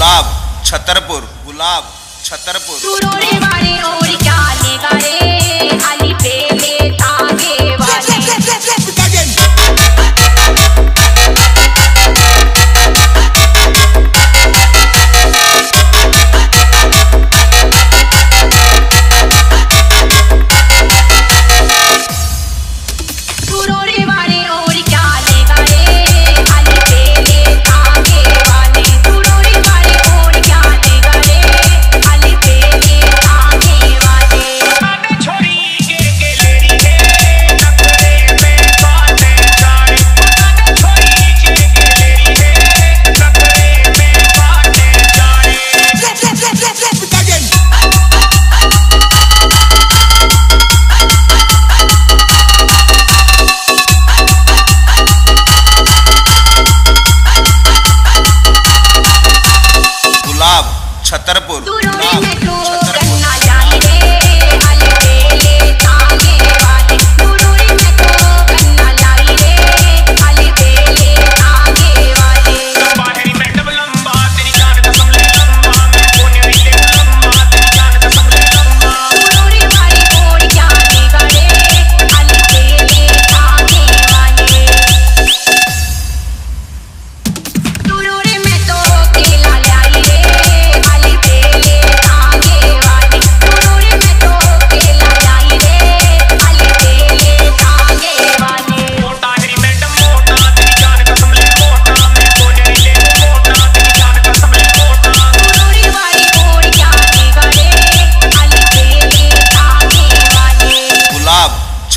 गुलाब Chhatarpur गुलाब Chhatarpur. Chhatarpur.